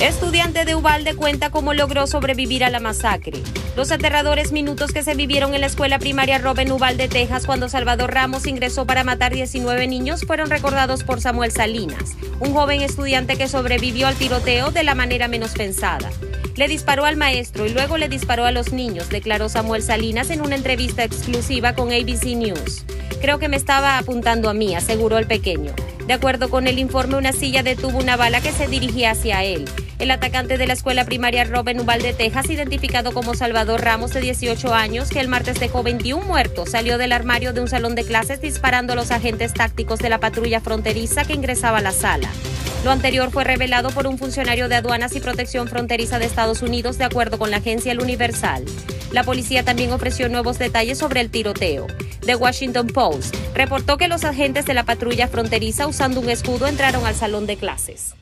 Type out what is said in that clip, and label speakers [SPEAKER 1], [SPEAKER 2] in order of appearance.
[SPEAKER 1] Estudiante de Ubalde cuenta cómo logró sobrevivir a la masacre. Los aterradores minutos que se vivieron en la escuela primaria Robin Ubalde, Texas, cuando Salvador Ramos ingresó para matar 19 niños, fueron recordados por Samuel Salinas, un joven estudiante que sobrevivió al tiroteo de la manera menos pensada. Le disparó al maestro y luego le disparó a los niños, declaró Samuel Salinas en una entrevista exclusiva con ABC News. Creo que me estaba apuntando a mí, aseguró el pequeño. De acuerdo con el informe, una silla detuvo una bala que se dirigía hacia él. El atacante de la escuela primaria Robin Uvalde, Texas, identificado como Salvador Ramos, de 18 años, que el martes dejó 21 muertos, salió del armario de un salón de clases disparando a los agentes tácticos de la patrulla fronteriza que ingresaba a la sala. Lo anterior fue revelado por un funcionario de aduanas y protección fronteriza de Estados Unidos, de acuerdo con la agencia El Universal. La policía también ofreció nuevos detalles sobre el tiroteo. The Washington Post reportó que los agentes de la patrulla fronteriza usando un escudo entraron al salón de clases.